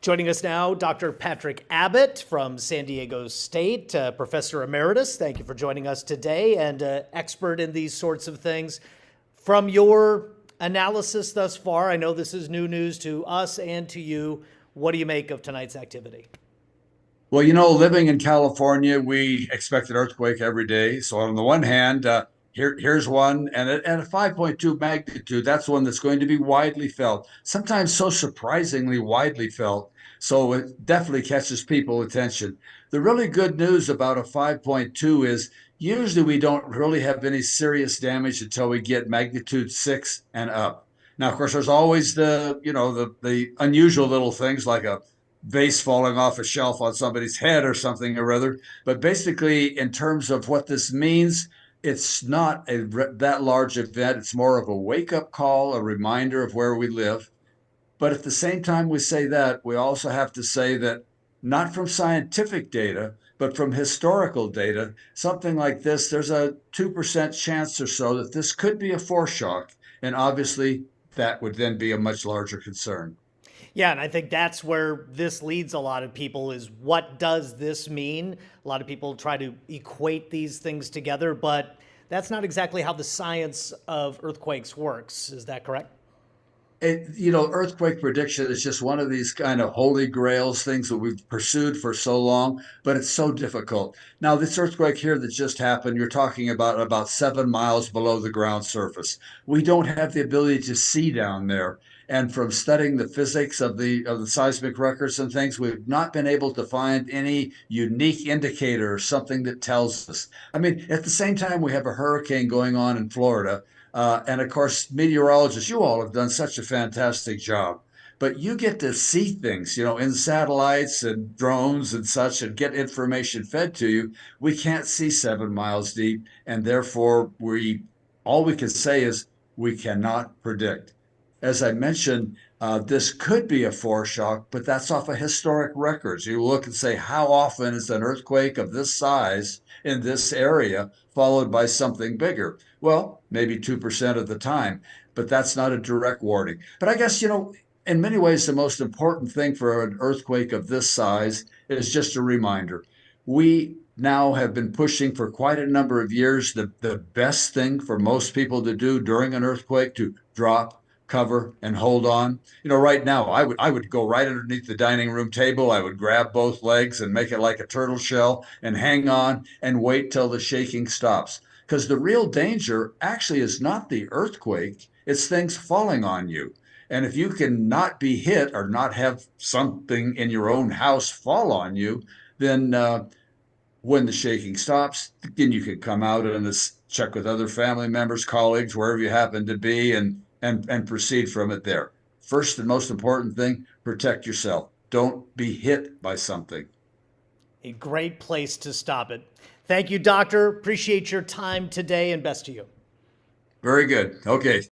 Joining us now, Dr. Patrick Abbott from San Diego State, uh, Professor Emeritus. Thank you for joining us today and uh, expert in these sorts of things. From your analysis thus far, I know this is new news to us and to you. What do you make of tonight's activity? Well, you know, living in California, we expect an earthquake every day. So, on the one hand, uh, here, here's one, and at, a 5.2 magnitude, that's one that's going to be widely felt, sometimes so surprisingly widely felt. So it definitely catches people attention. The really good news about a 5.2 is usually we don't really have any serious damage until we get magnitude six and up. Now, of course, there's always the, you know, the, the unusual little things like a vase falling off a shelf on somebody's head or something or other. But basically, in terms of what this means, it's not a that large event. It's more of a wake up call, a reminder of where we live. But at the same time, we say that, we also have to say that not from scientific data, but from historical data, something like this, there's a 2% chance or so that this could be a foreshock. And obviously, that would then be a much larger concern. Yeah, and I think that's where this leads a lot of people is what does this mean? A lot of people try to equate these things together, but that's not exactly how the science of earthquakes works. Is that correct? It, you know, earthquake prediction is just one of these kind of holy grails things that we've pursued for so long, but it's so difficult. Now, this earthquake here that just happened, you're talking about about seven miles below the ground surface. We don't have the ability to see down there and from studying the physics of the of the seismic records and things we've not been able to find any unique indicator or something that tells us. I mean at the same time we have a hurricane going on in florida uh, and of course meteorologists you all have done such a fantastic job. But you get to see things you know in satellites and drones and such and get information fed to you. We can't see seven miles deep and therefore we all we can say is we cannot predict as I mentioned, uh, this could be a foreshock, but that's off of historic records. You look and say, how often is an earthquake of this size in this area followed by something bigger? Well, maybe 2% of the time, but that's not a direct warning. But I guess, you know, in many ways, the most important thing for an earthquake of this size is just a reminder. We now have been pushing for quite a number of years the, the best thing for most people to do during an earthquake to drop cover and hold on. You know, right now I would I would go right underneath the dining room table. I would grab both legs and make it like a turtle shell and hang on and wait till the shaking stops. Because the real danger actually is not the earthquake, it's things falling on you. And if you can not be hit or not have something in your own house fall on you, then uh, when the shaking stops, then you can come out and check with other family members, colleagues, wherever you happen to be, and and, and proceed from it there. First and most important thing protect yourself. Don't be hit by something. A great place to stop it. Thank you, Doctor. Appreciate your time today and best to you. Very good. Okay.